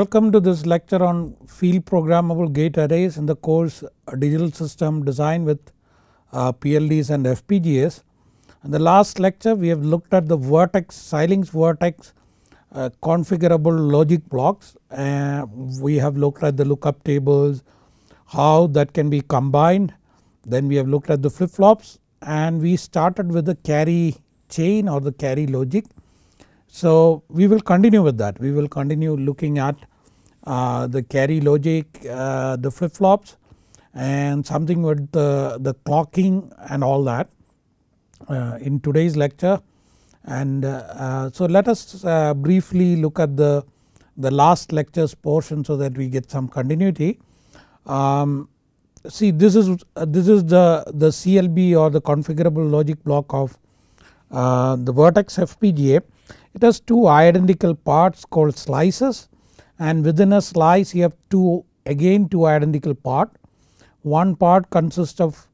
Welcome to this lecture on field programmable gate arrays in the course digital system design with uh, PLDs and FPGAs. In the last lecture we have looked at the Virtex Xilinx Virtex uh, configurable logic blocks and we have looked at the lookup tables how that can be combined then we have looked at the flip flops and we started with the carry chain or the carry logic. So we will continue with that we will continue looking at the carry logic uh, the flip flops and something with the, the clocking and all that uh, in today's lecture and uh, uh, so let us uh, briefly look at the, the last lectures portion so that we get some continuity. Um, see this is this is the, the CLB or the configurable logic block of the Virtex FPGA. It has two identical parts called slices and within a slice you have two again two identical part. One part consists of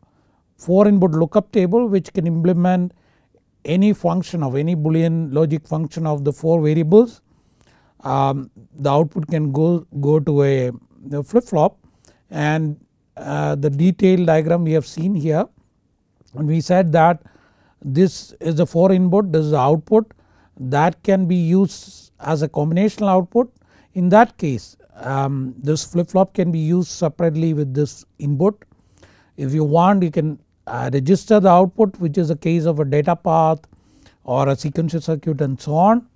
4 input lookup table which can implement any function of any boolean logic function of the 4 variables. Um, the output can go, go to a, a flip flop and uh, the detailed diagram we have seen here and we said that this is the 4 input this is the output that can be used as a combinational output. In that case um, this flip flop can be used separately with this input. If you want you can uh, register the output which is a case of a data path or a sequential circuit and so on.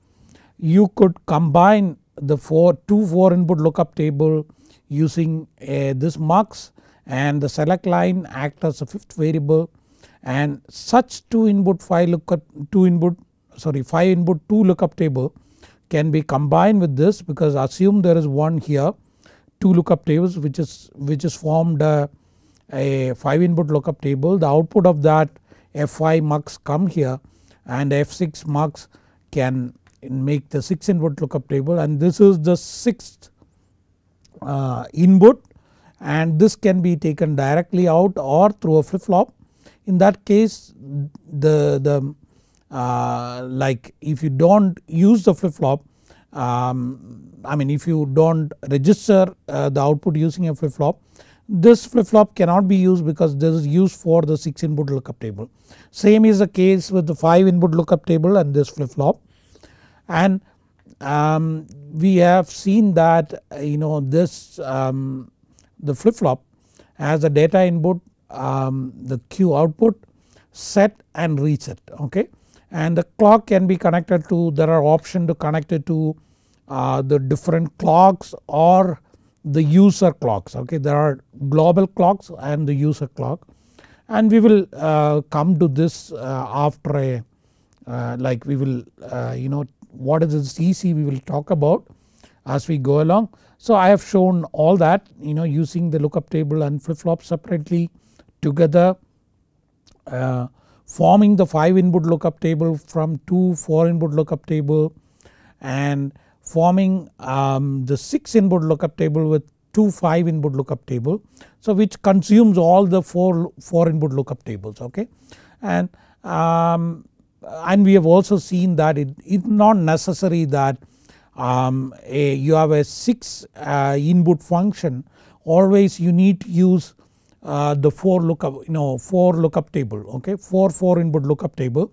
You could combine the 4 two 4 input lookup table using a, this mux and the select line act as a fifth variable and such 2 input 5 lookup 2 input sorry 5 input 2 lookup table can be combined with this because assume there is one here 2 lookup tables which is which is formed uh, a 5 input lookup table. The output of that F5 mux come here and F6 mux can make the 6 input lookup table. And this is the 6th uh, input. And this can be taken directly out or through a flip flop. In that case the, the uh, like if you do not use the flip flop um, I mean if you do not register uh, the output using a flip flop this flip flop cannot be used because this is used for the 6 input lookup table. Same is the case with the 5 input lookup table and this flip flop and um, we have seen that you know this um, the flip flop has a data input um, the Q output set and reset okay and the clock can be connected to there are options to connect it to uh, the different clocks or the user clocks. Okay there are global clocks and the user clock. And we will uh, come to this uh, after a uh, like we will uh, you know what is the CC we will talk about as we go along. So I have shown all that you know using the lookup table and flip flop separately together. Uh, forming the 5 input lookup table from 2 4 input lookup table and forming um, the 6 input lookup table with 2 5 input lookup table. So which consumes all the 4, 4 input lookup tables okay and um, and we have also seen that it is not necessary that um, a, you have a 6 uh, input function always you need to use uh, the 4 lookup you know 4 lookup table okay 4 4 input lookup table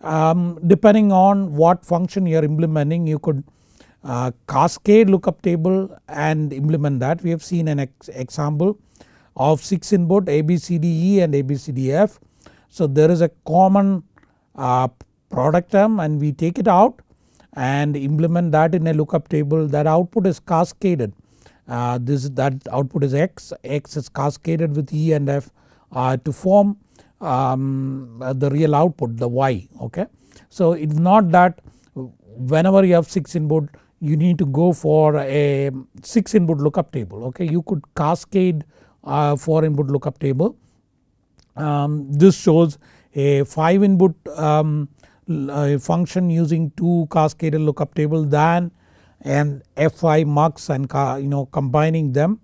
um, depending on what function you are implementing you could uh, cascade lookup table and implement that. We have seen an ex example of 6 input ABCDE and ABCDF. So there is a common uh, product term and we take it out and implement that in a lookup table that output is cascaded. Uh, this that output is X, X is cascaded with E and F uh, to form um, the real output the Y okay. So it is not that whenever you have 6 input you need to go for a 6 input lookup table okay you could cascade a 4 input lookup table. Um, this shows a 5 input um, function using 2 cascaded lookup table than and F5 mux and you know combining them.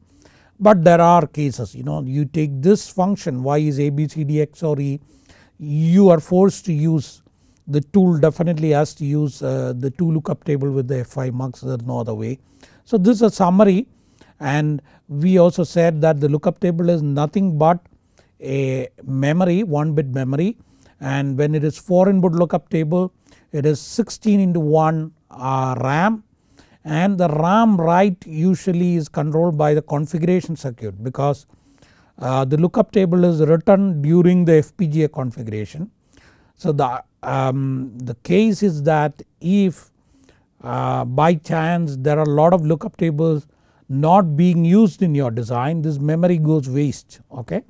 But there are cases you know you take this function y is abcd or e you are forced to use the tool definitely has to use uh, the 2 lookup table with the F5 mux there is no other way. So this is a summary and we also said that the lookup table is nothing but a memory 1 bit memory. And when it is 4 input lookup table it is 16 into 1 uh, RAM and the RAM write usually is controlled by the configuration circuit because uh, the lookup table is written during the FPGA configuration. So the, um, the case is that if uh, by chance there are a lot of lookup tables not being used in your design this memory goes waste okay.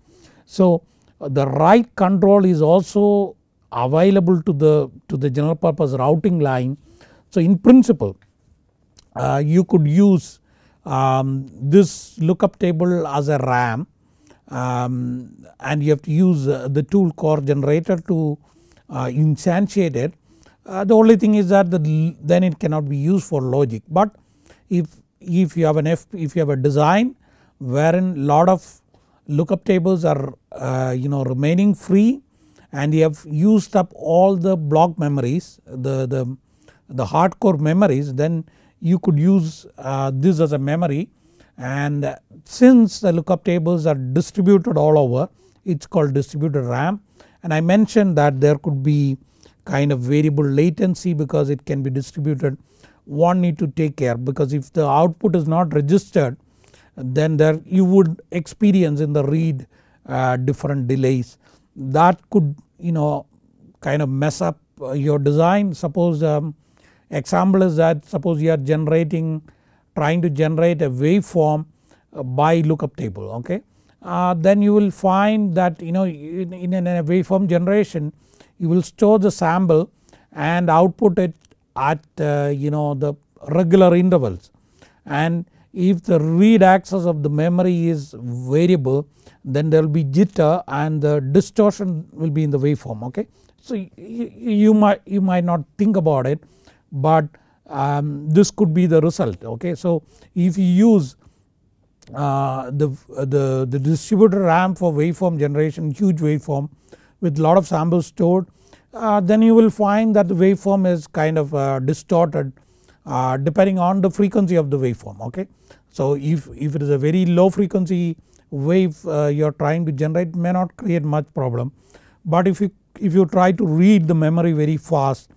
So the write control is also available to the to the general purpose routing line. So in principle uh, you could use um, this lookup table as a RAM um, and you have to use uh, the tool core generator to uh, instantiate it. Uh, the only thing is that the, then it cannot be used for logic but if, if you have an F, if you have a design wherein lot of lookup tables are uh, you know remaining free and you have used up all the block memories the, the, the hardcore memories then you could use uh, this as a memory. And since the lookup tables are distributed all over it is called distributed RAM. And I mentioned that there could be kind of variable latency because it can be distributed. One need to take care because if the output is not registered then there you would experience in the read uh, different delays. That could you know kind of mess up uh, your design. Suppose um, example is that suppose you are generating trying to generate a waveform uh, by lookup table okay. Uh, then you will find that you know in, in a waveform generation you will store the sample and output it at uh, you know the regular intervals and if the read access of the memory is variable then there will be jitter and the distortion will be in the waveform okay. So you, you might you might not think about it but um, this could be the result okay. So if you use uh, the, the, the distributed RAM for waveform generation huge waveform with lot of samples stored uh, then you will find that the waveform is kind of uh, distorted uh, depending on the frequency of the waveform okay. So if, if it is a very low frequency wave uh, you are trying to generate may not create much problem but if you if you try to read the memory very fast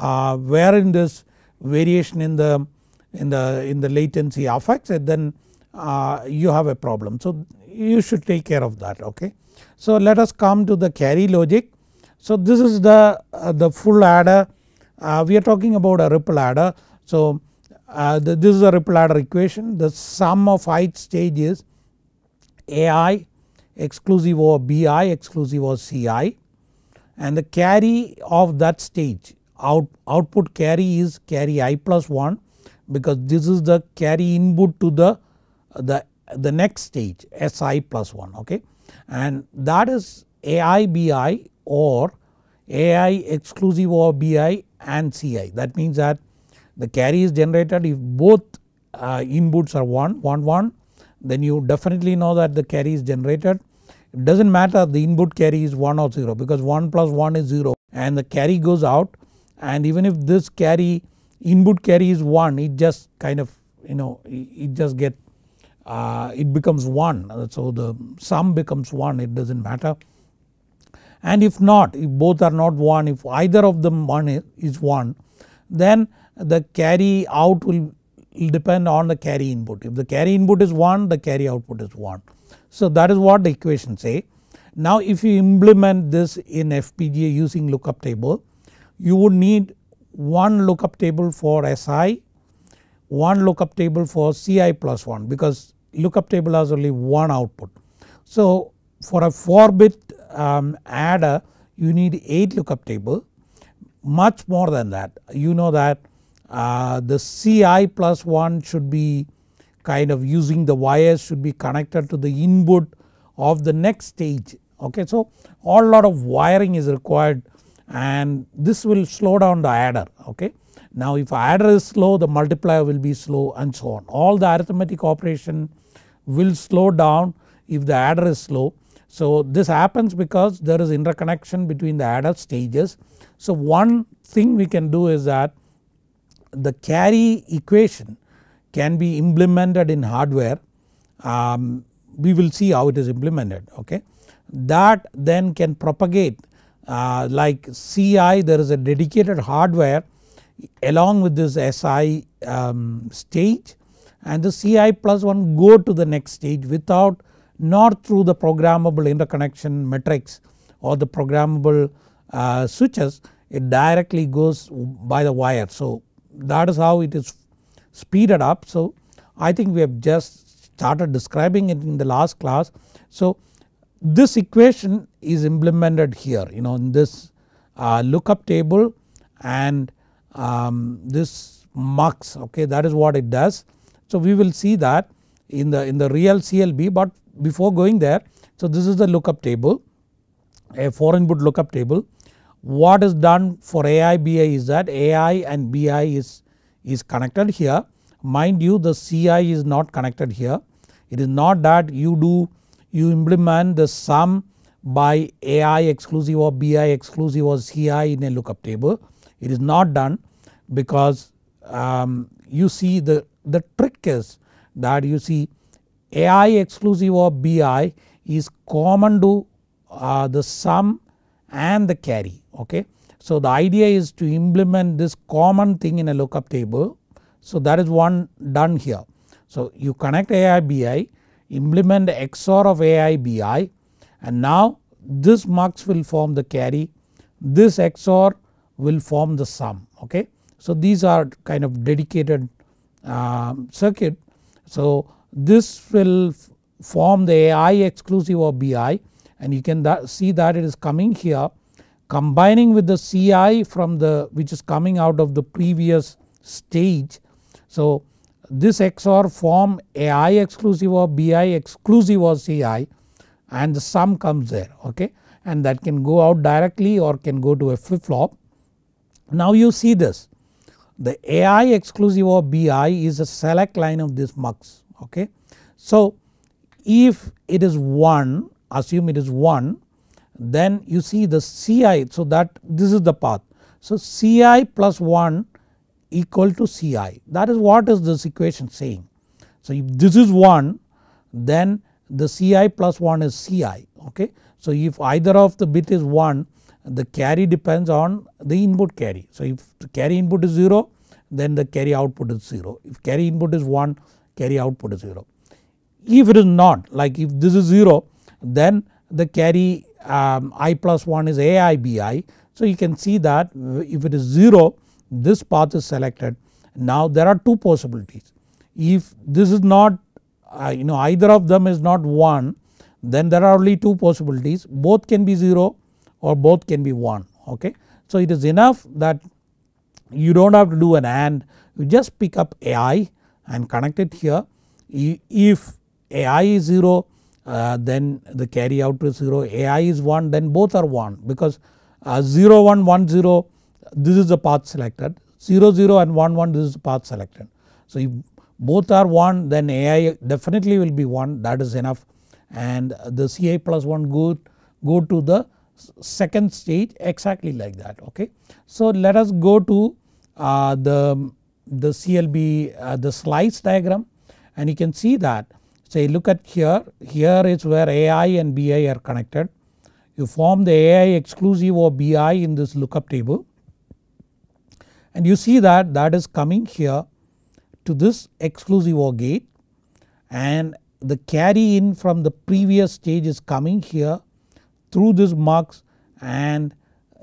uh, wherein this variation in the in the in the latency affects it then uh, you have a problem. So you should take care of that okay. So let us come to the carry logic. So this is the uh, the full adder uh, we are talking about a ripple adder. So uh, the, this is a ripple adder equation the sum of ith stage is AI exclusive of BI exclusive of CI and the carry of that stage out, output carry is carry i plus 1 because this is the carry input to the, the, the next stage Si plus 1 okay? And that is AI BI or AI exclusive of BI and CI that means that the carry is generated if both uh, inputs are 1 1 1 then you definitely know that the carry is generated. It does not matter the input carry is 1 or 0 because 1 plus 1 is 0 and the carry goes out and even if this carry input carry is 1 it just kind of you know it just get uh, it becomes 1 so the sum becomes 1 it does not matter and if not if both are not 1 if either of them 1 is 1 then the carry out will depend on the carry input if the carry input is 1 the carry output is 1. So that is what the equation say. Now if you implement this in FPGA using lookup table you would need one lookup table for SI, one lookup table for CI plus 1 because lookup table has only one output. So for a 4 bit um, adder you need 8 lookup table much more than that you know that uh, the CI plus 1 should be kind of using the wires should be connected to the input of the next stage okay. So all lot of wiring is required and this will slow down the adder okay. Now if adder is slow the multiplier will be slow and so on all the arithmetic operation will slow down if the adder is slow. So this happens because there is interconnection between the adder stages. So one thing we can do is that the carry equation can be implemented in hardware um, we will see how it is implemented okay. That then can propagate uh, like CI there is a dedicated hardware along with this SI um, stage and the CI plus 1 go to the next stage without not through the programmable interconnection matrix or the programmable uh, switches it directly goes by the wire. So that is how it is speeded up. So I think we have just started describing it in the last class. So this equation is implemented here you know in this uh, lookup table and um, this mux okay that is what it does. So we will see that in the in the real CLB but before going there so this is the lookup table a 4 input lookup table. What is done for AI BI is that AI and BI is, is connected here mind you the CI is not connected here it is not that you do you implement the sum by AI exclusive or BI exclusive or CI in a lookup table it is not done because um, you see the, the trick is that you see AI exclusive of BI is common to uh, the sum and the carry okay. So the idea is to implement this common thing in a lookup table so that is one done here. So you connect AI BI implement XOR of AI BI and now this mux will form the carry this XOR will form the sum okay. So these are kind of dedicated uh, circuit. So this will form the AI exclusive of BI and you can that see that it is coming here combining with the CI from the which is coming out of the previous stage. So this XOR form AI exclusive of BI exclusive of CI and the sum comes there okay and that can go out directly or can go to a flip flop. Now you see this the AI exclusive of BI is a select line of this mux okay. So if it is 1 assume it is 1 then you see the Ci so that this is the path. So Ci plus 1 equal to Ci that is what is this equation saying. So if this is 1 then the Ci plus 1 is Ci okay. So if either of the bit is 1 the carry depends on the input carry. So if the carry input is 0 then the carry output is 0 if carry input is 1 carry output is 0. If it is not like if this is 0 then the carry um, i plus 1 is AIBI. So you can see that if it is 0 this path is selected. Now there are two possibilities if this is not you know either of them is not 1 then there are only two possibilities. Both can be 0 or both can be 1 okay. So it is enough that you do not have to do an AND. You just pick up AI and connect it here. If AI is 0 uh, then the carry out is 0 AI is 1 then both are 1 because uh, 0 1 1 0 this is the path selected. 0 0 and 1 1 this is the path selected. So if both are 1 then AI definitely will be 1 that is enough. And the CI plus 1 go, go to the second stage exactly like that okay. So let us go to uh, the, the CLB uh, the slice diagram. And you can see that say look at here, here is where AI and BI are connected. You form the AI exclusive of BI in this lookup table. And you see that that is coming here to this exclusive OR gate and the carry in from the previous stage is coming here through this mux and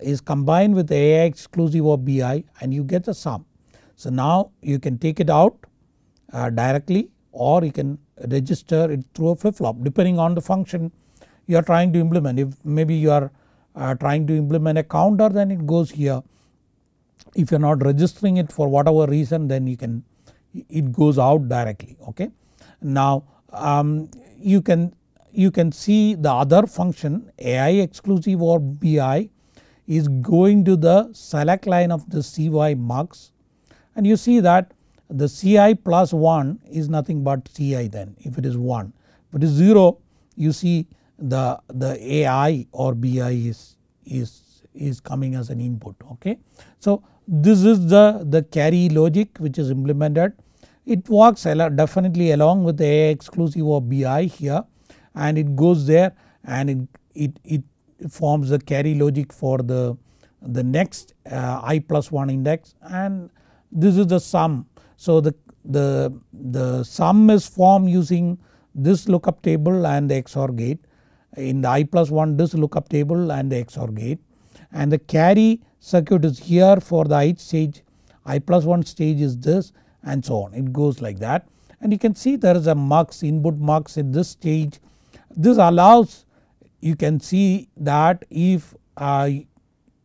is combined with AI exclusive of BI and you get the sum. So now you can take it out uh, directly or you can register it through a flip flop depending on the function you are trying to implement. If maybe you are uh, trying to implement a counter then it goes here. If you are not registering it for whatever reason then you can it goes out directly okay. Now um, you can you can see the other function AI exclusive or BI is going to the select line of the CY mux and you see that the Ci plus 1 is nothing but Ci then if it is 1. If it is 0 you see the, the AI or BI is, is, is coming as an input okay. So this is the, the carry logic which is implemented it works definitely along with the A exclusive of BI here and it goes there and it, it, it forms the carry logic for the, the next uh, i plus 1 index. And this is the sum. So the, the, the sum is formed using this lookup table and the XOR gate. In the i plus 1 this lookup table and the XOR gate. And the carry circuit is here for the ith stage. I plus 1 stage is this and so on. It goes like that. And you can see there is a mux input mux in this stage. This allows you can see that if uh,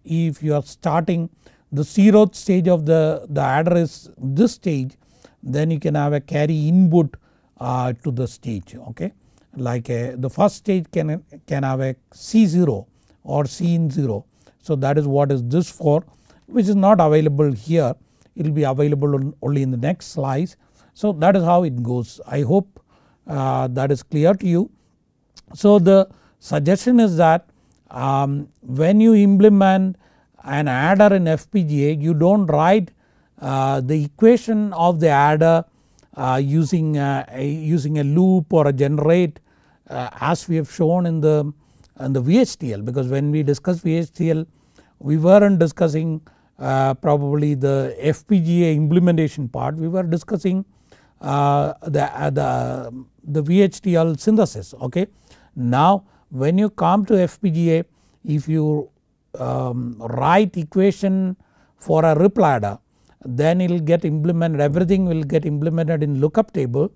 if you are starting the zeroth stage of the, the adder is this stage then you can have a carry input uh, to the stage okay? Like a, the first stage can, can have a C0 or C in 0 so that is what is this for which is not available here it will be available only in the next slice. So that is how it goes I hope uh, that is clear to you. So the suggestion is that um, when you implement an adder in FPGA you do not write uh, the equation of the adder uh, using, uh, a, using a loop or a generate uh, as we have shown in the, in the VHDL because when we discuss VHDL we were not discussing probably the FPGA implementation part we were discussing uh, the, uh, the, the VHDL synthesis okay. Now when you come to FPGA if you um, write equation for a ripple adder then it will get implemented everything will get implemented in lookup table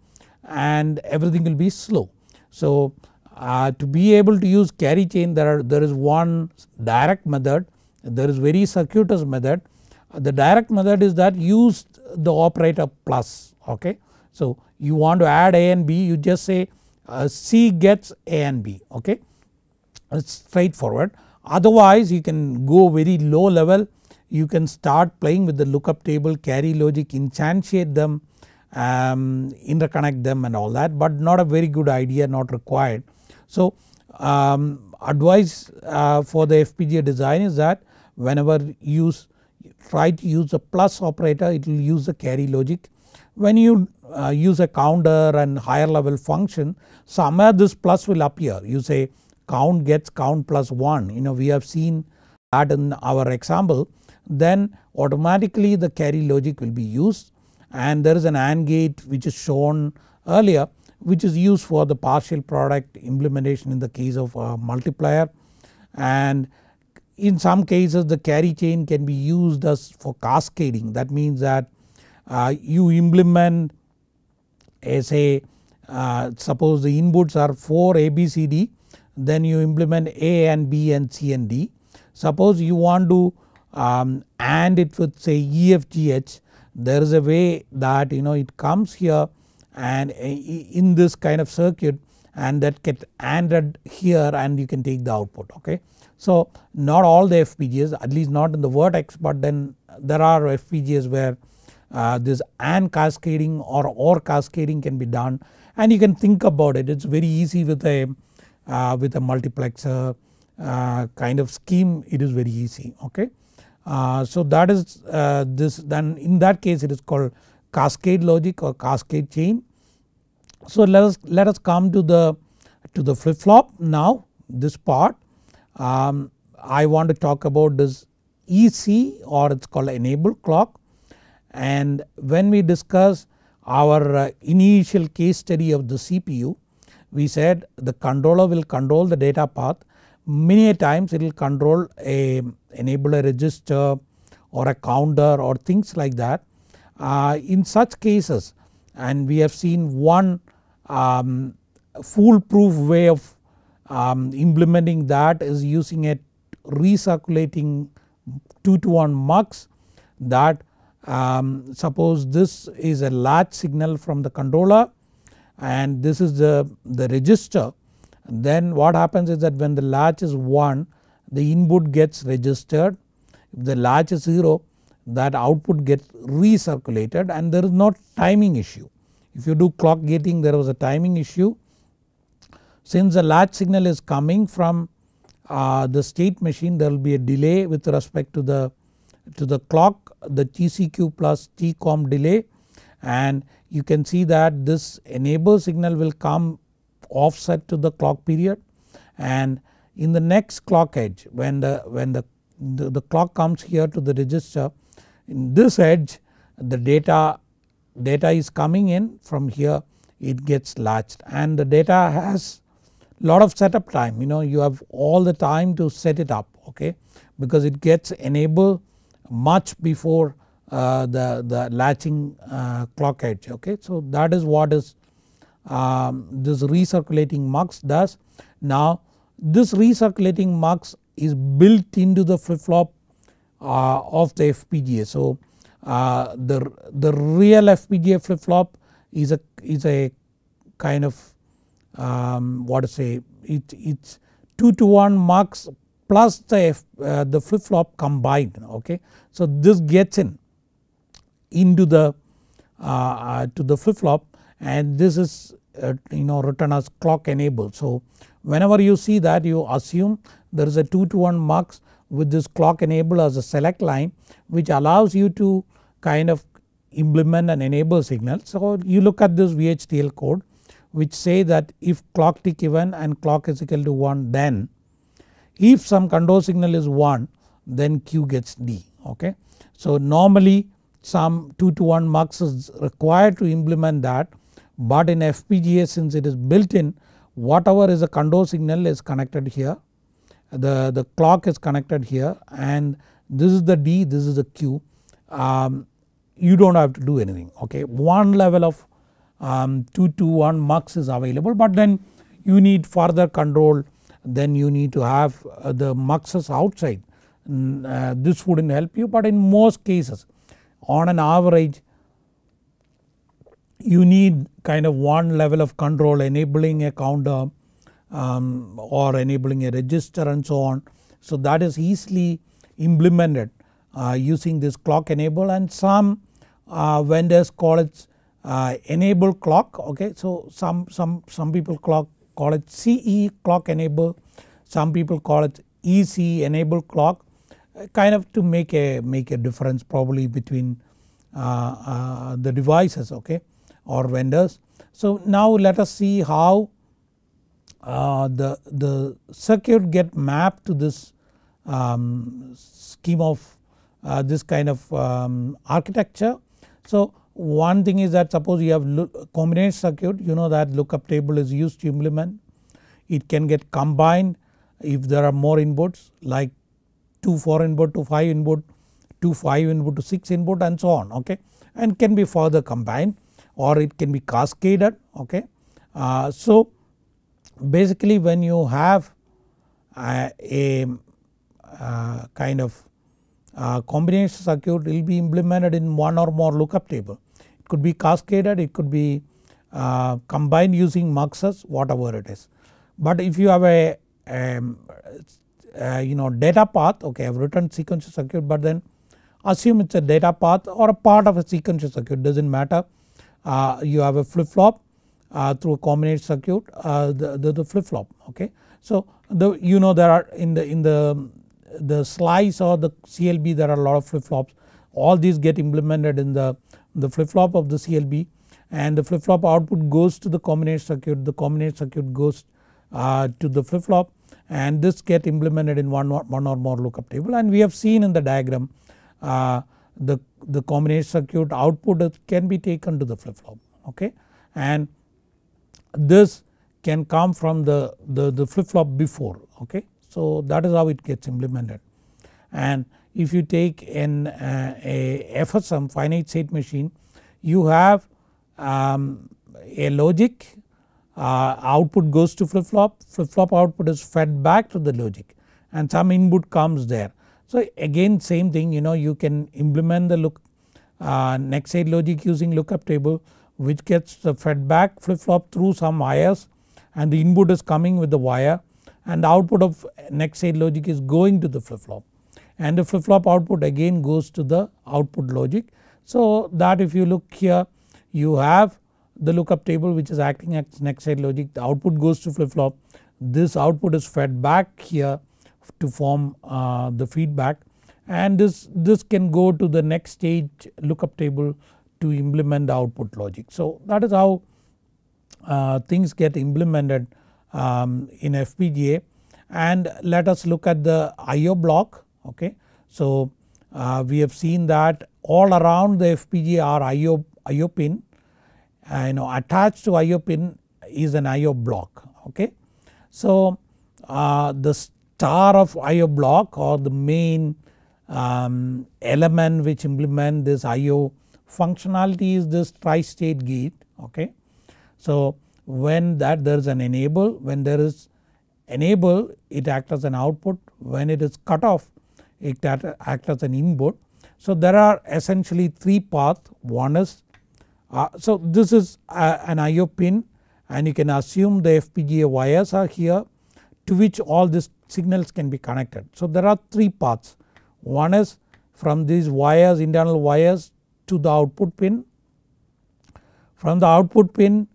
and everything will be slow. So uh, to be able to use carry chain there, are, there is one direct method there is very circuitous method. The direct method is that use the operator plus okay. So you want to add A and B you just say uh, C gets A and B okay it's straightforward. Otherwise you can go very low level you can start playing with the lookup table carry logic instantiate them um, interconnect them and all that but not a very good idea not required. So um, advice uh, for the FPGA design is that whenever use try to use a plus operator it will use the carry logic. When you uh, use a counter and higher level function somewhere this plus will appear. You say count gets count plus 1 you know we have seen that in our example. Then automatically the carry logic will be used. And there is an AND gate which is shown earlier which is used for the partial product implementation in the case of a multiplier. And in some cases the carry chain can be used as for cascading that means that uh, you implement as a uh, suppose the inputs are 4 ABCD then you implement A and B and C and D. Suppose you want to um, AND it with say EFGH there is a way that you know it comes here and uh, in this kind of circuit and that get ANDed here and you can take the output okay. So not all the FPGAs at least not in the Virtex but then there are FPGAs where uh, this AND cascading or OR cascading can be done and you can think about it it's very easy with a uh, with a multiplexer uh, kind of scheme it is very easy okay. Uh, so that is uh, this then in that case it is called cascade logic or cascade chain. So let us let us come to the to the flip flop now this part um, I want to talk about this EC or it is called enable clock. And when we discuss our uh, initial case study of the CPU we said the controller will control the data path. Many times it will control a enable a register or a counter or things like that. Uh, in such cases and we have seen one um, foolproof way of um, implementing that is using a recirculating 2 to 1 mux that um, suppose this is a latch signal from the controller and this is the, the register then what happens is that when the latch is 1 the input gets registered if the latch is 0 that output gets recirculated and there is no timing issue. If you do clock gating there was a timing issue. Since the latch signal is coming from uh, the state machine there will be a delay with respect to the to the clock the TCQ plus TCOM delay. And you can see that this enable signal will come offset to the clock period. And in the next clock edge when the when the, the, the clock comes here to the register in this edge the data data is coming in from here it gets latched and the data has lot of setup time you know you have all the time to set it up okay because it gets enabled much before uh, the, the latching uh, clock edge okay. So that is what is um, this recirculating mux does. Now this recirculating mux is built into the flip flop uh, of the FPGA. So uh, the, the real FPGA flip flop is a is a kind of um, what to say it, it's 2 to 1 mux plus the, F, uh, the flip flop combined okay. So this gets in into the uh, uh to the flip flop and this is uh, you know written as clock enabled. So whenever you see that you assume there is a 2 to 1 mux with this clock enable as a select line which allows you to kind of implement and enable signal. So you look at this VHDL code which say that if clock tick even and clock is equal to 1 then if some control signal is 1 then Q gets D okay. So normally some 2 to 1 mux is required to implement that but in FPGA since it is built in whatever is a control signal is connected here the, the clock is connected here and this is the D this is the Q um, you do not have to do anything okay. One level of um, 2 to 1 mux is available but then you need further control then you need to have uh, the muxes outside uh, this would not help you but in most cases on an average you need kind of one level of control enabling a counter um, or enabling a register and so on. So that is easily implemented uh, using this clock enable and some vendors call it uh, enable clock okay. So some, some, some people clock, call it CE clock enable some people call it EC enable clock kind of to make a make a difference probably between uh, uh, the devices okay or vendors. So now let us see how uh, the, the circuit get mapped to this um, scheme of uh, this kind of um, architecture. So one thing is that suppose you have combination circuit you know that lookup table is used to implement. It can get combined if there are more inputs like 2 4 input to 5 input 2 5 input to 6 input and so on okay and can be further combined or it can be cascaded okay. Uh, so basically when you have uh, a uh, kind of uh, combination circuit will be implemented in one or more lookup table. It could be cascaded it could be uh, combined using muxes whatever it is. But if you have a, um, uh, you know data path okay I have written sequential circuit but then assume it is a data path or a part of a sequential circuit does not matter uh, you have a flip flop uh, through a combination circuit the, the, the, flip flop okay. So the you know there are in the in the the slice or the CLB there are a lot of flip flops all these get implemented in the, the flip flop of the CLB and the flip flop output goes to the combination circuit the combination circuit goes uh, to the flip flop and this get implemented in one or, one or more lookup table. And we have seen in the diagram uh, the, the combination circuit output can be taken to the flip flop okay? And this can come from the, the, the flip flop before okay. So that is how it gets implemented. And if you take an uh, a FSM finite state machine you have um, a logic uh, output goes to flip flop flip flop output is fed back to the logic and some input comes there. So again same thing you know you can implement the look uh, next state logic using lookup table which gets the fed back flip flop through some wires and the input is coming with the wire and the output of next state logic is going to the flip flop and the flip flop output again goes to the output logic. So that if you look here you have the lookup table which is acting as next state logic the output goes to flip flop this output is fed back here to form uh, the feedback and this, this can go to the next stage lookup table to implement the output logic. So that is how uh, things get implemented um, in FPGA and let us look at the IO block okay. So uh, we have seen that all around the FPGA are IO, IO pin uh, you know attached to IO pin is an IO block okay. So uh, the star of IO block or the main um, element which implement this IO functionality is this tri-state gate okay. So when that there is an enable when there is enable it acts as an output when it is cut off it acts as an input. So there are essentially 3 paths one is uh, so this is uh, an IO pin and you can assume the FPGA wires are here to which all these signals can be connected. So there are 3 paths one is from these wires internal wires to the output pin from the output pin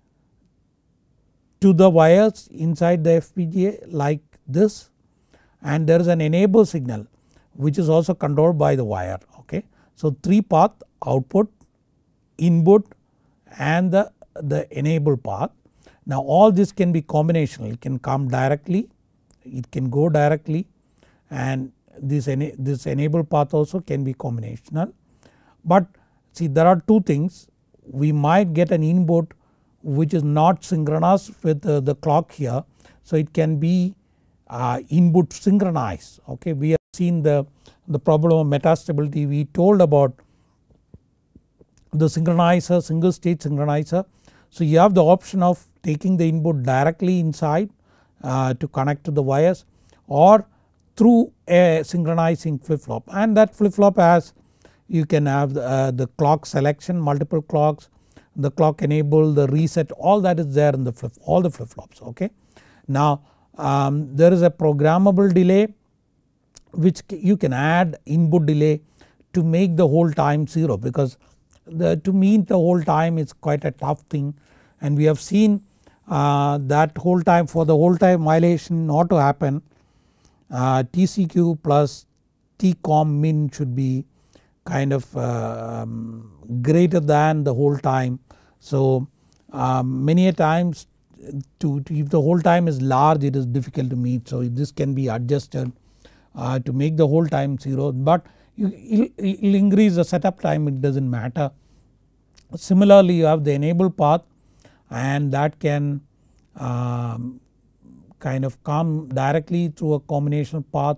to the wires inside the FPGA like this and there is an enable signal which is also controlled by the wire okay. So 3 path output, input and the, the enable path. Now all this can be combinational it can come directly, it can go directly and this, ena this enable path also can be combinational. But see there are two things we might get an input which is not synchronous with the clock here. So it can be uh, input synchronized okay. We have seen the, the problem of metastability we told about the synchronizer single state synchronizer. So you have the option of taking the input directly inside uh, to connect to the wires or through a synchronizing flip flop and that flip flop has you can have the, uh, the clock selection multiple clocks the clock enable the reset all that is there in the flip all the flip flops okay. Now um, there is a programmable delay which you can add input delay to make the hold time 0 because the, to meet the hold time is quite a tough thing and we have seen uh, that hold time for the hold time violation not to happen uh, TCQ plus TCOM min should be kind of uh, um, greater than the hold time. So um, many a times to, to, if the hold time is large it is difficult to meet so this can be adjusted uh, to make the hold time 0 but you will increase the setup time it does not matter. Similarly you have the enable path and that can um, kind of come directly through a combination path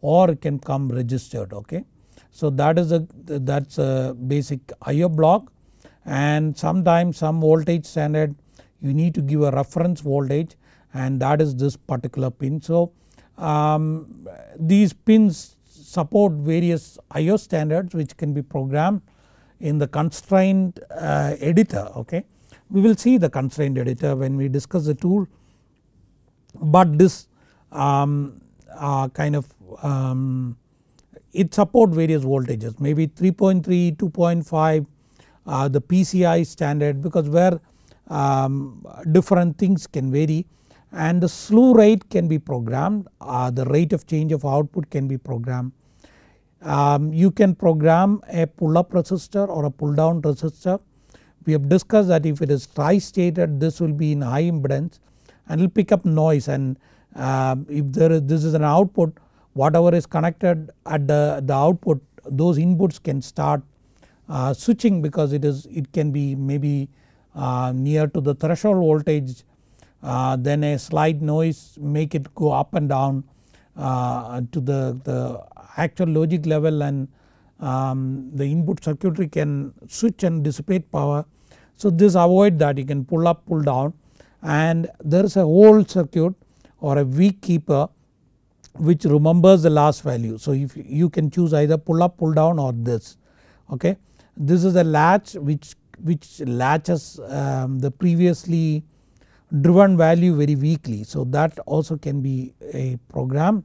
or it can come registered okay. So that is a that is a basic IO block and sometimes some voltage standard you need to give a reference voltage and that is this particular pin. So um, these pins support various IO standards which can be programmed in the constraint uh, editor okay. We will see the constraint editor when we discuss the tool but this um, uh, kind of um, it support various voltages maybe 3.3, 2.5 uh, the PCI standard because where um, different things can vary and the slew rate can be programmed uh, the rate of change of output can be programmed. Um, you can program a pull up resistor or a pull down resistor. We have discussed that if it is tri-stated this will be in high impedance and it will pick up noise and uh, if there is this is an output whatever is connected at the, the output those inputs can start uh, switching because it is it can be maybe uh, near to the threshold voltage uh, then a slight noise make it go up and down uh, to the, the actual logic level and um, the input circuitry can switch and dissipate power. So this avoid that you can pull up pull down and there is a hold circuit or a weak keeper which remembers the last value. So if you can choose either pull up pull down or this okay. This is a latch which, which latches um, the previously driven value very weakly. So that also can be a program.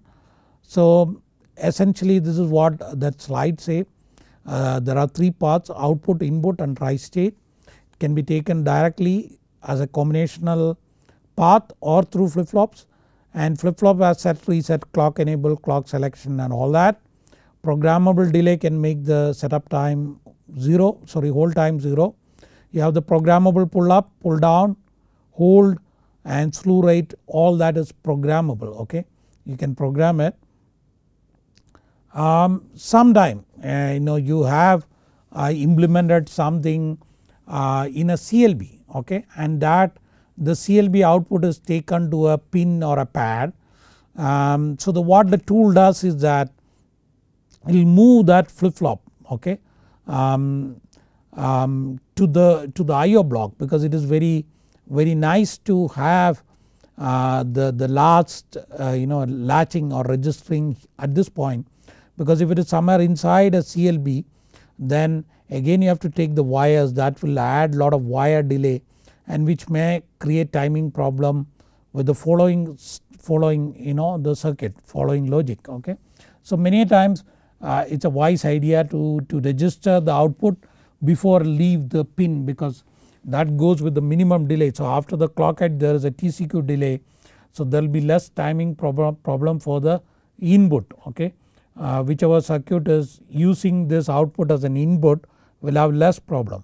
So essentially this is what that slide say uh, there are 3 paths output input and tri-state it can be taken directly as a combinational path or through flip flops and flip flop has set reset clock enable clock selection and all that. Programmable delay can make the setup time 0 sorry hold time 0. You have the programmable pull up, pull down, hold and slew rate all that is programmable okay. You can program it. Um, sometime uh, you know you have uh, implemented something uh, in a CLB okay and that the CLB output is taken to a pin or a pad. Um, so the what the tool does is that it will move that flip flop okay um, um, to the to the IO block because it is very very nice to have uh, the, the last uh, you know latching or registering at this point because if it is somewhere inside a CLB then again you have to take the wires that will add lot of wire delay and which may create timing problem with the following following you know the circuit following logic okay. So many times uh, it is a wise idea to, to register the output before leave the pin because that goes with the minimum delay. So after the clock edge there is a TCQ delay so there will be less timing problem, problem for the input okay. Uh, whichever circuit is using this output as an input will have less problem.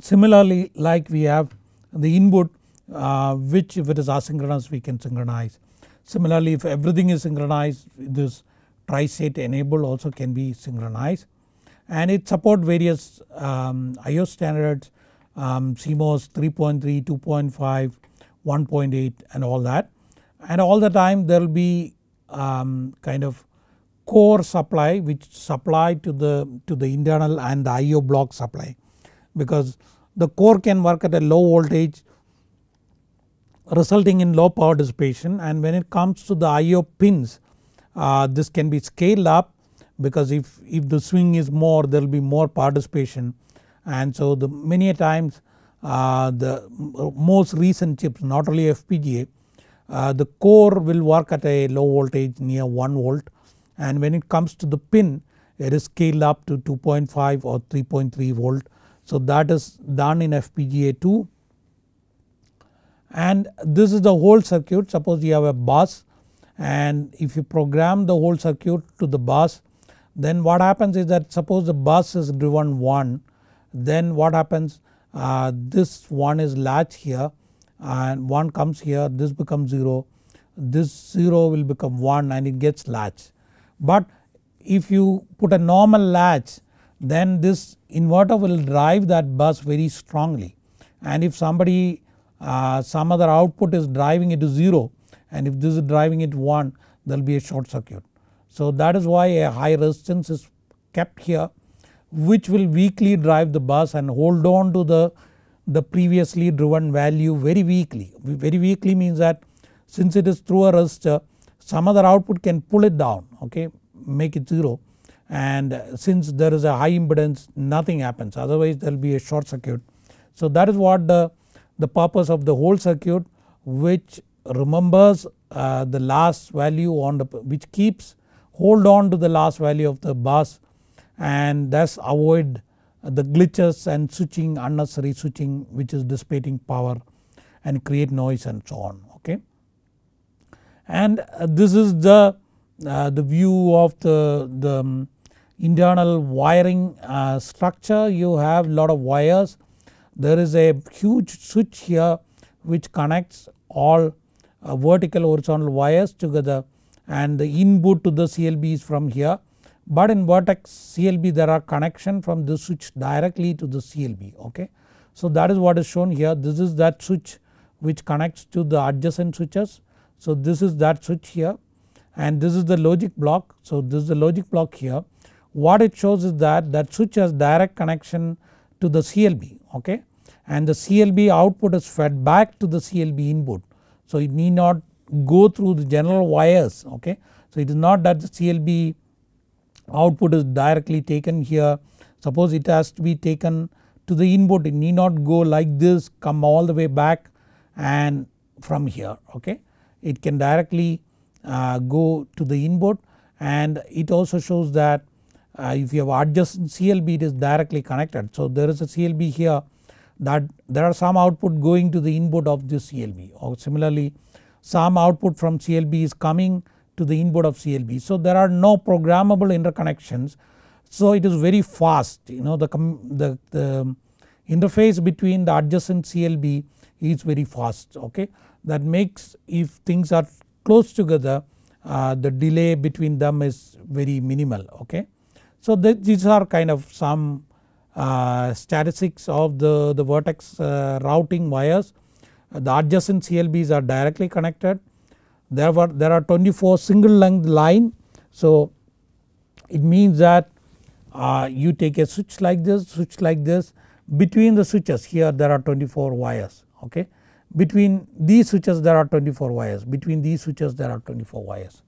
Similarly like we have the input uh, which if it is asynchronous we can synchronize. Similarly if everything is synchronized this tri-state enable also can be synchronized. And it support various um, IO standards um, CMOS 3.3, 2.5, 1.8 and all that. And all the time there will be um, kind of core supply which supply to the to the internal and the IO block supply. Because the core can work at a low voltage resulting in low power dissipation. And when it comes to the IO pins uh, this can be scaled up because if, if the swing is more there will be more participation. And so the many times uh, the most recent chips not only FPGA uh, the core will work at a low voltage near 1 volt. And when it comes to the pin it is scaled up to 2.5 or 3.3 volt. So that is done in FPGA 2 and this is the hold circuit. Suppose you have a bus and if you program the hold circuit to the bus then what happens is that suppose the bus is driven 1 then what happens? Uh, this 1 is latch here and 1 comes here this becomes 0 this 0 will become 1 and it gets latch. But if you put a normal latch then this inverter will drive that bus very strongly. And if somebody uh, some other output is driving it to 0 and if this is driving it 1 there will be a short circuit. So that is why a high resistance is kept here which will weakly drive the bus and hold on to the, the previously driven value very weakly. Very weakly means that since it is through a resistor some other output can pull it down okay make it 0 and since there is a high impedance nothing happens otherwise there will be a short circuit. So that is what the, the purpose of the hold circuit which remembers uh, the last value on the which keeps hold on to the last value of the bus and thus avoid the glitches and switching unnecessary switching which is dissipating power and create noise and so on okay. And uh, this is the, uh, the view of the, the um, internal wiring uh, structure you have lot of wires there is a huge switch here which connects all vertical horizontal wires together and the input to the CLB is from here but in Virtex CLB there are connection from this switch directly to the CLB okay. So that is what is shown here this is that switch which connects to the adjacent switches. So this is that switch here and this is the logic block. So this is the logic block here. What it shows is that that switch has direct connection to the CLB okay and the CLB output is fed back to the CLB input. So it need not go through the general wires okay. So it is not that the CLB output is directly taken here suppose it has to be taken to the input it need not go like this come all the way back and from here okay. It can directly uh, go to the input and it also shows that uh, if you have adjacent CLB it is directly connected. So there is a CLB here that there are some output going to the input of this CLB or similarly some output from CLB is coming to the input of CLB. So there are no programmable interconnections. So it is very fast you know the, the, the interface between the adjacent CLB is very fast okay. That makes if things are close together uh, the delay between them is very minimal okay. So these are kind of some statistics of the, the Virtex uh, routing wires. The adjacent CLBs are directly connected. There were there are 24 single length line. So it means that uh, you take a switch like this, switch like this between the switches here there are 24 wires okay. Between these switches there are 24 wires, between these switches there are 24 wires.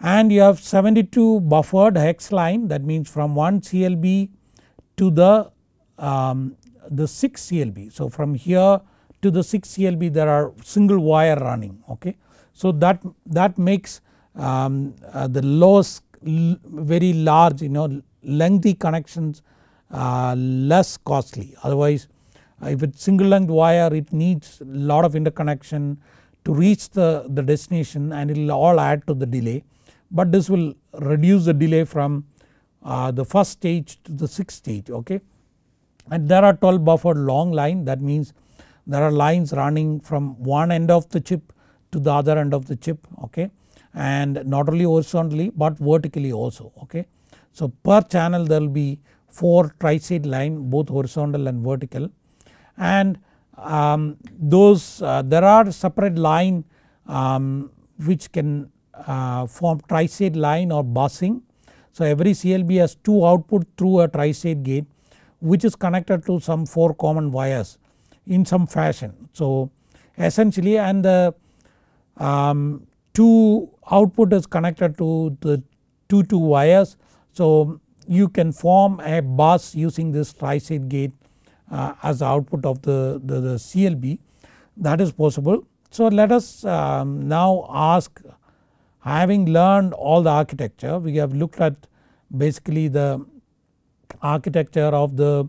And you have 72 buffered hex line that means from one CLB to the, um, the 6 CLB. So from here to the 6 CLB there are single wire running okay. So that, that makes um, uh, the lowest very large you know lengthy connections uh, less costly otherwise if it's single length wire it needs lot of interconnection to reach the, the destination and it will all add to the delay but this will reduce the delay from uh, the first stage to the sixth stage okay. And there are 12 buffered long line that means there are lines running from one end of the chip to the other end of the chip okay and not only horizontally but vertically also okay. So per channel there will be 4 tri-state line both horizontal and vertical and um, those uh, there are separate line um, which can uh, form tri-state line or busing. So every CLB has 2 output through a tri-state gate which is connected to some 4 common wires in some fashion. So essentially and the um, 2 output is connected to the 2 2 wires. So you can form a bus using this tri-state gate uh, as the output of the, the, the, CLB that is possible. So let us um, now ask having learned all the architecture we have looked at basically the architecture of the,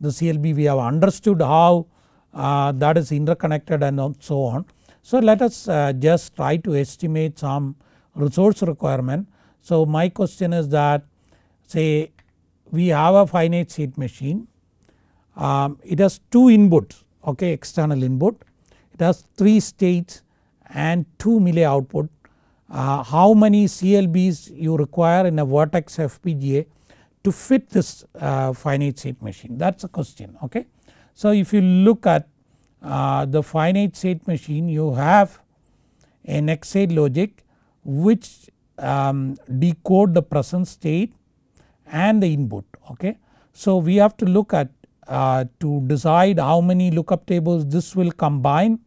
the CLB we have understood how uh, that is interconnected and so on. So let us uh, just try to estimate some resource requirement. So my question is that say we have a finite state machine um, it has 2 inputs okay external input it has 3 states and 2 Mealy output uh, how many CLBs you require in a Virtex FPGA to fit this uh, finite state machine that is a question okay. So if you look at uh, the finite state machine you have an XADE logic which um, decode the present state and the input okay. So we have to look at uh, to decide how many lookup tables this will combine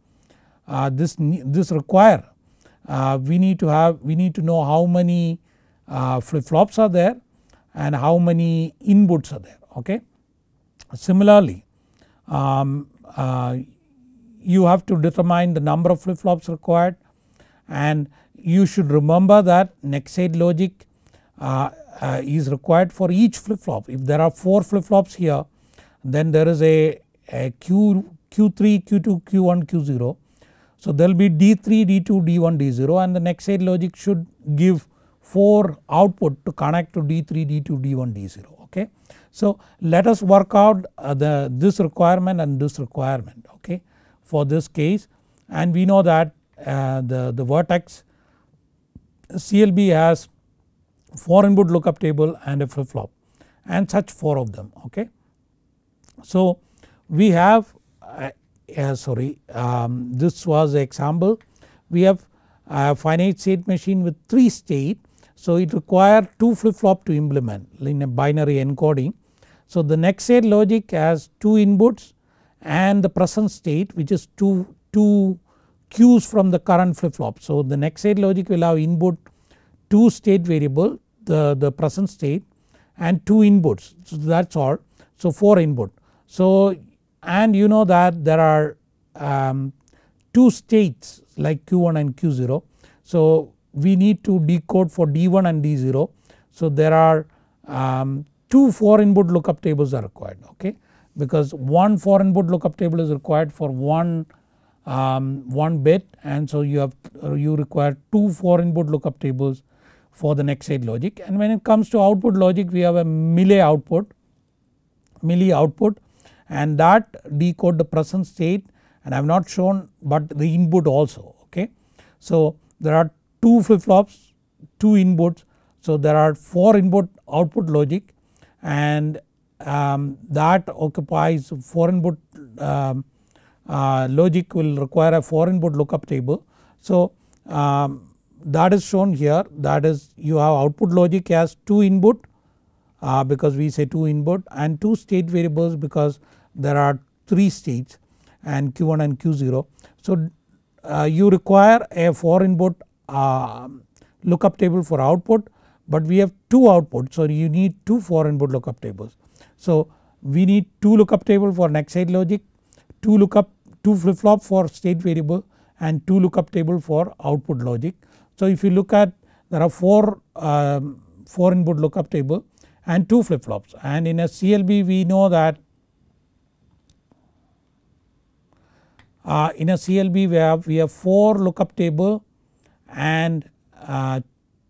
uh, this, this require uh, we need to have we need to know how many uh, flip flops are there and how many inputs are there okay. Similarly um, uh, you have to determine the number of flip flops required and you should remember that next state logic uh, uh, is required for each flip flop. If there are 4 flip flops here then there is a, a Q, Q3, Q2, Q1, Q0. So there will be D3, D2, D1, D0 and the next state logic should give 4 output to connect to D3, D2, D1, D0 okay. So let us work out uh, the this requirement and this requirement okay for this case and we know that uh, the, the Virtex CLB has 4 input lookup table and a flip flop and such 4 of them okay. So we have uh, sorry um, this was example we have a finite state machine with 3 state so it require 2 flip flop to implement in a binary encoding. So the next state logic has 2 inputs and the present state which is 2, 2 cues from the current flip flop. So the next state logic will have input 2 state variable the, the present state and 2 inputs so that is all. So 4 input. So and you know that there are um, 2 states like Q1 and Q0. So we need to decode for D1 and D0. So there are um, 2 4 input lookup tables are required okay because one 4 input lookup table is required for one um, one bit and so you have you require 2 4 input lookup tables for the next state logic and when it comes to output logic we have a Mealy output Mealy output and that decode the present state and I have not shown but the input also okay. So there are 2 flip flops 2 inputs so there are 4 input output logic and um, that occupies 4 input um, uh, logic will require a 4 input lookup table. So um, that is shown here that is you have output logic as 2 input uh, because we say 2 input and 2 state variables because there are 3 states and Q1 and Q0. So uh, you require a 4 input uh, lookup table for output but we have 2 outputs so you need 2 4 input lookup tables. So we need 2 lookup table for next state logic, 2 lookup 2 flip flop for state variable and 2 lookup table for output logic. So if you look at there are 4, um, 4 input lookup table and 2 flip flops and in a CLB we know that uh, in a CLB we have we have 4 lookup table and uh,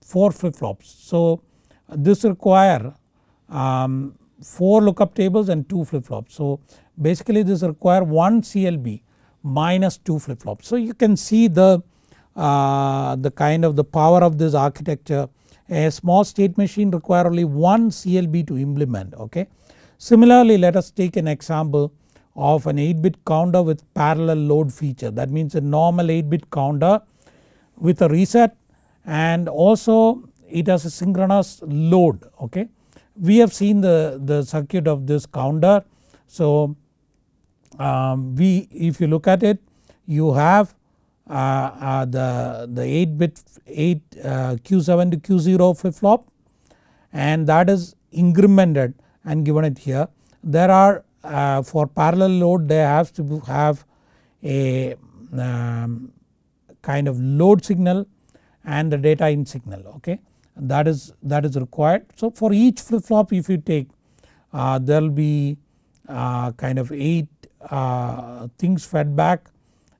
4 flip flops. So this require um, 4 lookup tables and 2 flip flops. So basically this require 1 CLB minus 2 flip flops. So you can see the, uh, the kind of the power of this architecture a small state machine require only one CLB to implement okay. Similarly let us take an example of an 8 bit counter with parallel load feature that means a normal 8 bit counter with a reset and also it has a synchronous load okay. We have seen the, the circuit of this counter so um, we if you look at it you have the, the 8 bit 8 uh, Q7 to Q0 flip flop and that is incremented and given it here. There are uh, for parallel load they have to have a um, kind of load signal and the data in signal okay that is that is required. So for each flip flop if you take uh, there will be uh, kind of 8 uh, things fed back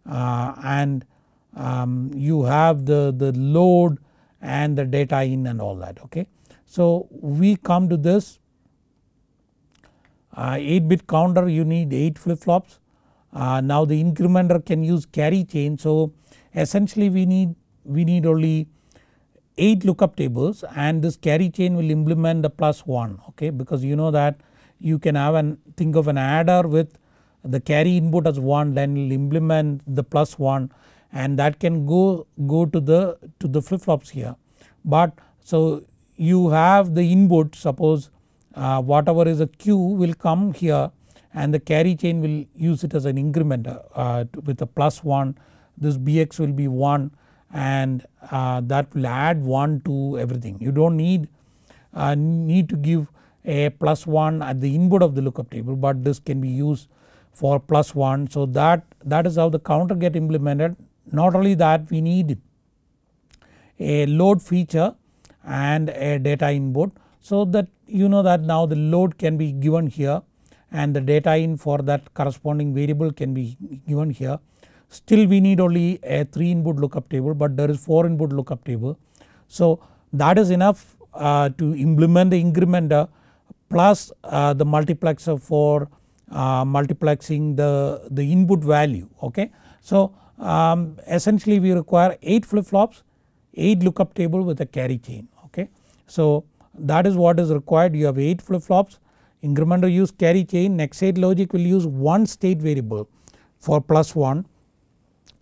uh, and um, you have the, the load and the data in and all that okay. So we come to this uh, 8 bit counter you need 8 flip flops. Uh, now the incrementer can use carry chain so essentially we need we need only 8 lookup tables and this carry chain will implement the plus 1 okay because you know that you can have an think of an adder with the carry input as 1 then will implement the plus 1 and that can go, go to the to the flip flops here. But so you have the input suppose uh, whatever is a Q will come here and the carry chain will use it as an incrementer uh, with a plus 1 this Bx will be 1 and uh, that will add 1 to everything. You do not need uh, need to give a plus 1 at the input of the lookup table but this can be used for plus 1. So that, that is how the counter get implemented not only that we need a load feature and a data input so that you know that now the load can be given here and the data in for that corresponding variable can be given here. Still we need only a 3 input lookup table but there is 4 input lookup table. So that is enough uh, to implement the incrementer plus uh, the multiplexer for uh, multiplexing the, the input value okay. So um, essentially we require 8 flip flops 8 lookup table with a carry chain okay. So that is what is required you have 8 flip flops incrementer use carry chain next state logic will use one state variable for plus 1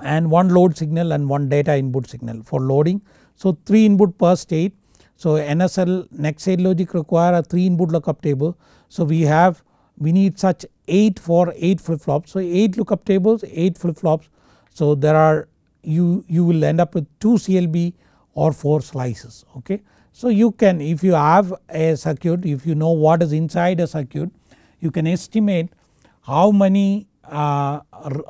and one load signal and one data input signal for loading. So 3 input per state so NSL next state logic require a 3 input lookup table. So we have we need such 8 for 8 flip flops. So 8 lookup tables 8 flip flops. So there are you, you will end up with 2 CLB or 4 slices okay. So you can if you have a circuit if you know what is inside a circuit you can estimate how many uh,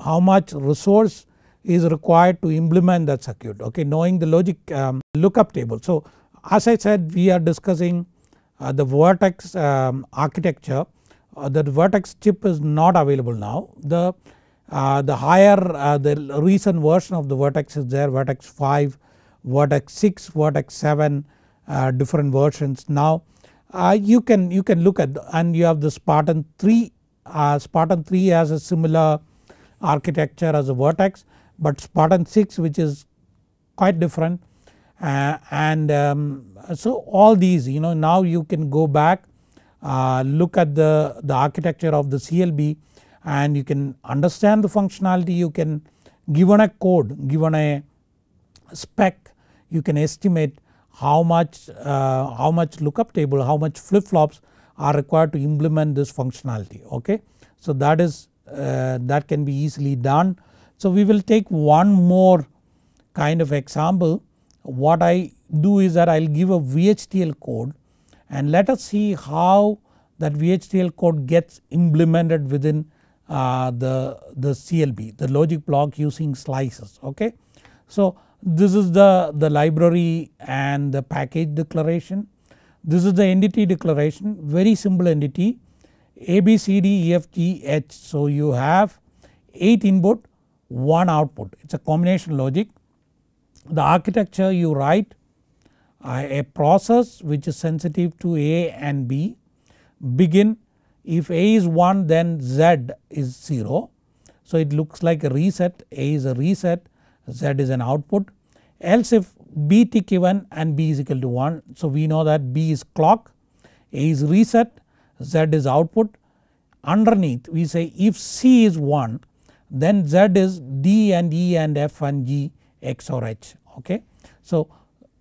how much resource is required to implement that circuit okay knowing the logic um, lookup table. So as I said we are discussing uh, the Virtex um, architecture uh, the Virtex chip is not available now. The, the higher uh, the recent version of the Virtex is there Virtex 5, Virtex 6, Virtex 7 uh, different versions. Now uh, you can you can look at and you have the Spartan 3 uh, Spartan 3 has a similar architecture as a Virtex but Spartan 6 which is quite different uh, and um, so all these you know now you can go back uh, look at the, the architecture of the CLB and you can understand the functionality you can given a code given a spec you can estimate how much uh, how much lookup table how much flip flops are required to implement this functionality okay. So that is uh, that can be easily done. So we will take one more kind of example what I do is that I will give a VHDL code and let us see how that VHDL code gets implemented within uh, the, the CLB the logic block using slices okay. So this is the, the library and the package declaration. This is the entity declaration very simple entity A B C D E F G H. So you have 8 input 1 output it is a combination logic. The architecture you write uh, a process which is sensitive to A and B begin if A is 1 then Z is 0. So it looks like a reset A is a reset Z is an output else if B tick and B is equal to 1. So we know that B is clock, A is reset, Z is output. Underneath we say if C is 1 then Z is D and E and F and G X or H okay. So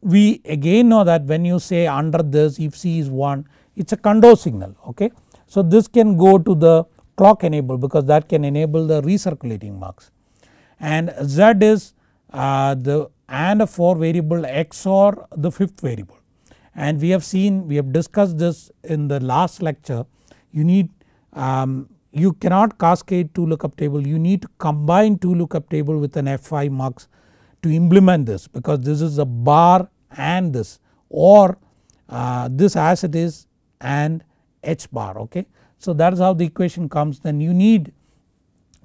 we again know that when you say under this if C is 1 it is a control signal okay. So this can go to the clock enable because that can enable the recirculating mux and Z is uh, the and 4 variable XOR the 5th variable. And we have seen we have discussed this in the last lecture. You need um, you cannot cascade 2 lookup table. You need to combine 2 lookup table with an F5 mux to implement this because this is a bar and this or uh, this as it is and H bar okay. So that is how the equation comes. Then you need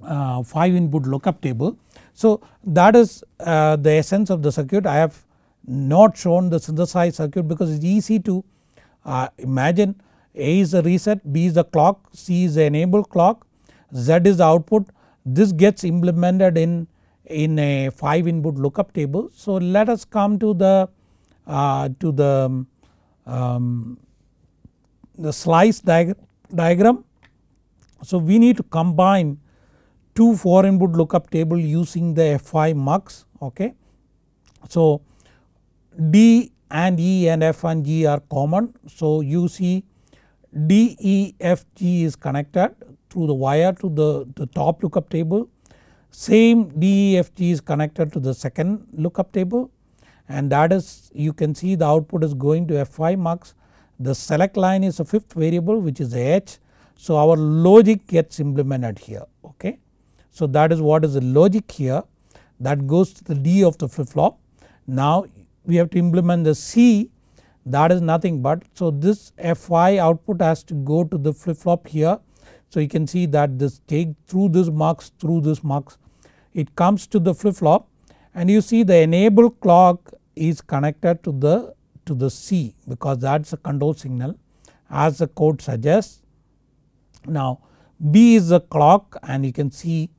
uh, 5 input lookup table. So that is uh, the essence of the circuit. I have not shown the synthesized circuit because it is easy to uh, imagine. A is the reset, B is the clock, C is the enable clock, Z is the output. This gets implemented in, in a 5 input lookup table. So let us come to the uh, to the um, the slice diagram. So we need to combine two 4 input lookup table using the F5 mux okay. So D and E and F and G are common so you see D E F G is connected through the wire to the, the top lookup table same D E F G is connected to the second lookup table and that is you can see the output is going to F5 mux the select line is a 5th variable which is H so our logic gets implemented here okay. So that is what is the logic here that goes to the D of the flip flop. Now we have to implement the C that is nothing but so this Fi output has to go to the flip flop here. So you can see that this take through this mux through this mux it comes to the flip flop and you see the enable clock is connected to the to the C because that is a control signal as the code suggests. Now B is the clock and you can see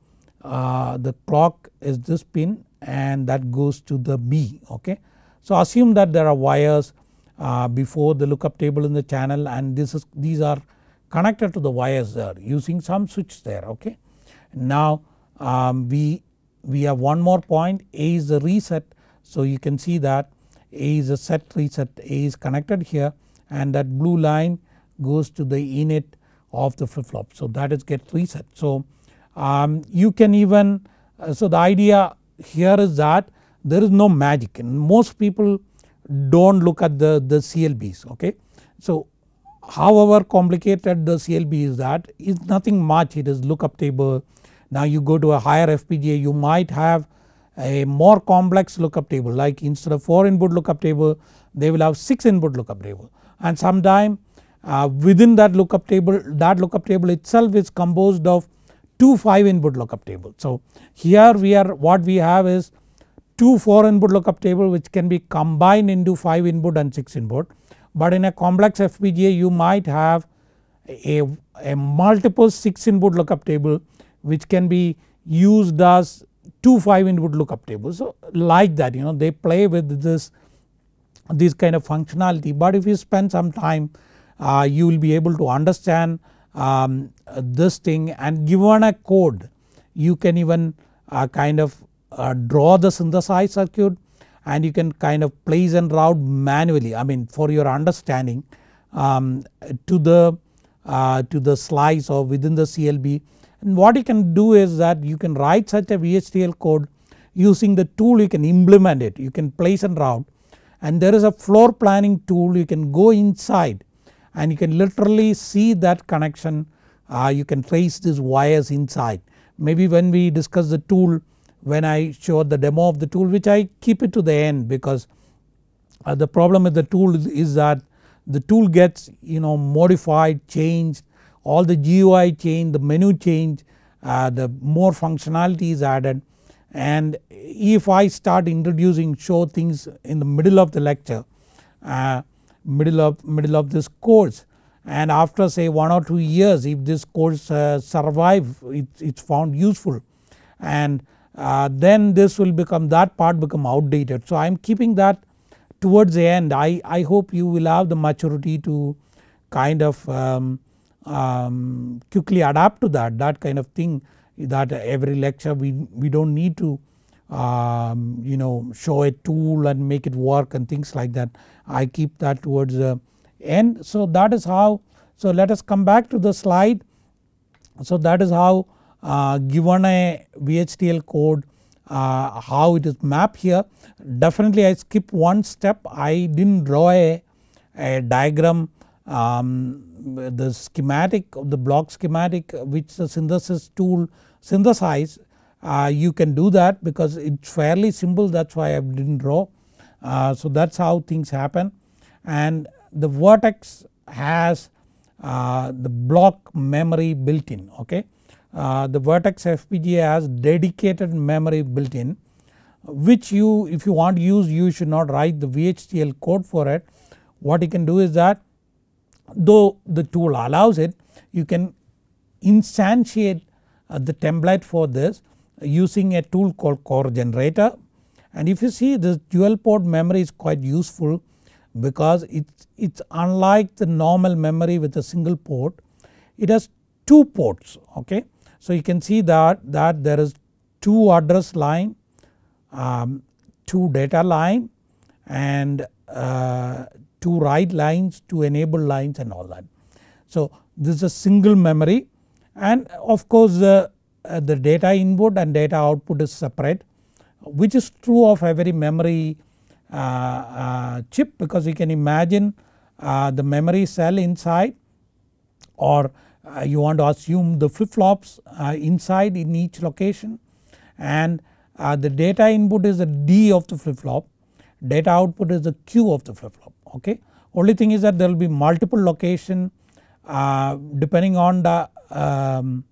uh, the clock is this pin and that goes to the B okay. So assume that there are wires uh, before the lookup table in the channel and this is these are connected to the wires there using some switch there okay. Now um, we, we have one more point A is the reset so you can see that A is a set reset A is connected here and that blue line goes to the init of the flip flop so that is get reset. So um, you can even uh, so the idea here is that there is no magic and most people do not look at the, the CLBs okay. So however complicated the CLB is that is nothing much it is lookup table now you go to a higher FPGA you might have a more complex lookup table. Like instead of 4 input lookup table they will have 6 input lookup table. And sometime uh, within that lookup table that lookup table itself is composed of two 5 input lookup tables. So here we are what we have is 2 4 input lookup table which can be combined into 5 input and 6 input. But in a complex FPGA you might have a, a multiple 6 input lookup table which can be used as 2 5 input lookup tables. So like that you know they play with this this kind of functionality but if you spend some time uh, you will be able to understand um, this thing and given a code you can even uh, kind of uh, draw the synthesized circuit and you can kind of place and route manually I mean for your understanding um, to the uh, to the slice or within the CLB and what you can do is that you can write such a VHDL code using the tool you can implement it. You can place and route. And there is a floor planning tool you can go inside and you can literally see that connection. Uh, you can trace these wires inside. Maybe when we discuss the tool when I show the demo of the tool which I keep it to the end because uh, the problem with the tool is that the tool gets you know modified changed all the GUI change the menu change uh, the more functionality is added and if I start introducing show things in the middle of the lecture uh, middle of middle of this course and after say 1 or 2 years if this course uh, survive it, it's found useful and uh, then this will become that part become outdated. So I am keeping that towards the end I, I hope you will have the maturity to kind of um, um, quickly adapt to that that kind of thing that every lecture we, we do not need to um, you know show a tool and make it work and things like that. I keep that towards the end. So that is how so let us come back to the slide. So that is how uh, given a VHDL code uh, how it is mapped here. Definitely I skip one step I did not draw a, a diagram um, the schematic of the block schematic which the synthesis tool synthesize uh, you can do that because it's fairly simple that is why I did not draw. Uh, so that is how things happen and the Virtex has uh, the block memory built in okay. Uh, the Virtex FPGA has dedicated memory built in which you if you want to use you should not write the VHDL code for it. What you can do is that though the tool allows it you can instantiate uh, the template for this using a tool called core generator and if you see this dual port memory is quite useful because it's, it's unlike the normal memory with a single port it has two ports okay. So you can see that, that there is two address line, um, two data line and uh, two write lines, to enable lines and all that. So this is a single memory and of course the uh, the data input and data output is separate which is true of every memory uh, uh, chip because you can imagine uh, the memory cell inside or uh, you want to assume the flip flops uh, inside in each location and the data input is the D of the flip flop data output is the Q of the flip flop okay. Only thing is that there will be multiple location depending on the um,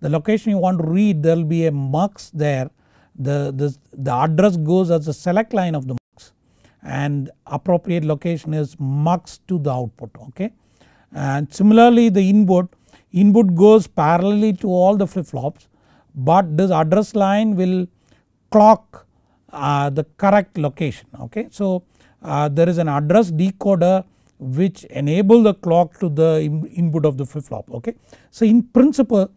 the location you want to read there will be a mux there the, the, the address goes as a select line of the mux and appropriate location is mux to the output okay. And similarly the input, input goes parallelly to all the flip flops but this address line will clock uh, the correct location okay. So uh, there is an address decoder which enable the clock to the input of the flip flop okay. So in principle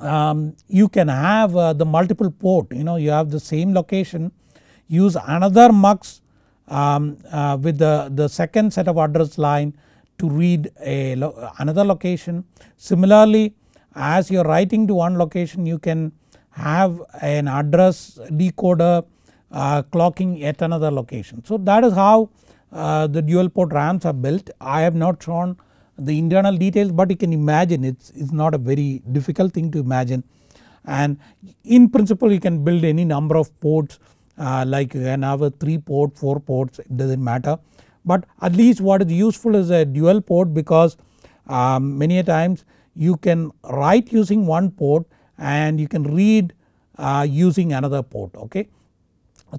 um, you can have uh, the multiple port you know you have the same location use another mux um, uh, with the, the second set of address line to read a lo another location. Similarly as you are writing to one location you can have an address decoder clocking yet another location. So that is how uh, the dual port RAMs are built. I have not shown the internal details but you can imagine it's, it's not a very difficult thing to imagine and in principle you can build any number of ports uh, like you can have a 3 port 4 ports it does not matter but at least what is useful is a dual port because um, many a times you can write using one port and you can read uh, using another port okay.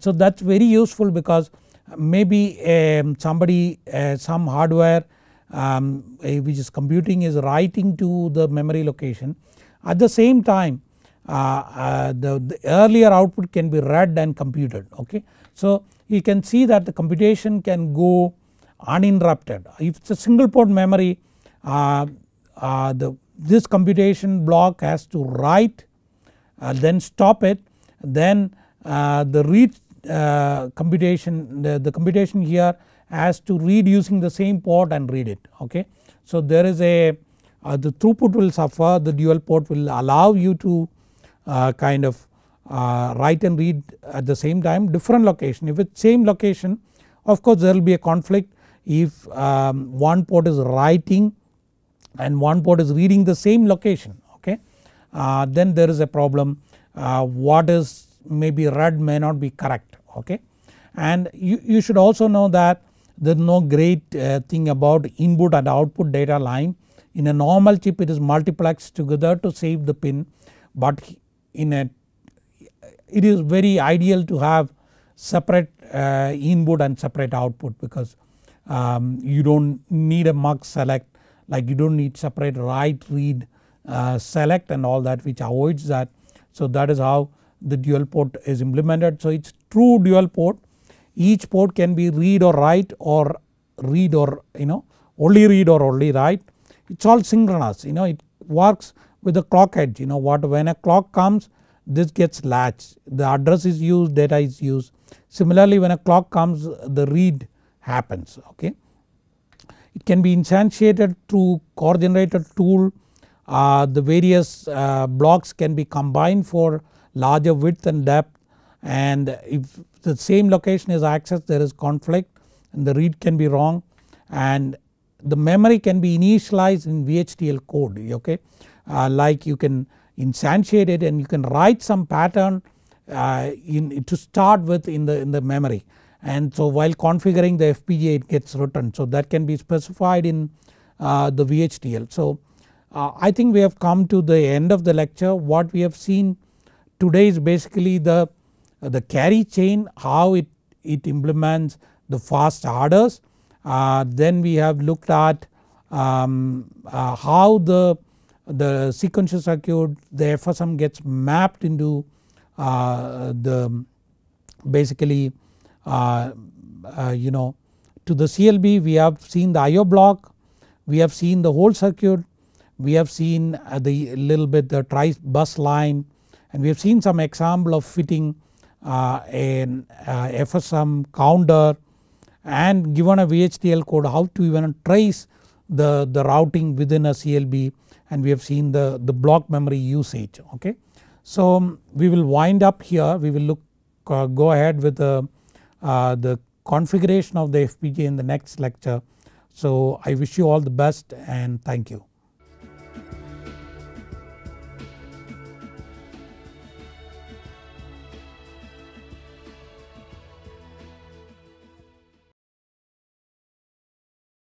So that is very useful because maybe um, somebody uh, some hardware um, which is computing is writing to the memory location at the same time uh, uh, the, the, earlier output can be read and computed okay. So you can see that the computation can go uninterrupted if it's a single port memory uh, uh the this computation block has to write uh, then stop it then the read computation the, the computation here has to read using the same port and read it okay. So there is a uh, the throughput will suffer the dual port will allow you to uh, kind of uh, write and read at the same time different location. If it's same location of course there will be a conflict. If um, one port is writing and one port is reading the same location okay? Uh, then there is a problem. Uh, what is maybe read may not be correct okay. And you, you should also know that there is no great uh, thing about input and output data line in a normal chip it is multiplexed together to save the pin but in a it is very ideal to have separate uh, input and separate output because um, you do not need a mux select like you do not need separate write read uh, select and all that which avoids that. So that is how the dual port is implemented. So it is true dual port. Each port can be read or write or read or you know only read or only write. It is all synchronous you know it works with the clock edge you know what when a clock comes this gets latched. The address is used data is used. Similarly when a clock comes the read happens okay. It can be instantiated through core generator tool. Uh, the various uh, blocks can be combined for larger width and depth. And if the same location is accessed there is conflict and the read can be wrong. And the memory can be initialized in VHDL code okay? Uh, like you can instantiate it and you can write some pattern uh, in to start with in the in the memory. And so while configuring the FPGA it gets written. So that can be specified in uh, the VHDL. So uh, I think we have come to the end of the lecture. What we have seen today is basically the uh, the carry chain how it, it implements the fast adders. Uh, then we have looked at um, uh, how the, the sequential circuit the FSM gets mapped into the basically uh, uh, you know to the CLB we have seen the IO block, we have seen the hold circuit, we have seen the little bit the tri bus line and we have seen some example of fitting uh, an uh, FSM counter and given a VHDL code how to even trace the, the routing within a CLB and we have seen the, the block memory usage okay. So um, we will wind up here we will look uh, go ahead with the, uh, the configuration of the FPGA in the next lecture. So I wish you all the best and thank you.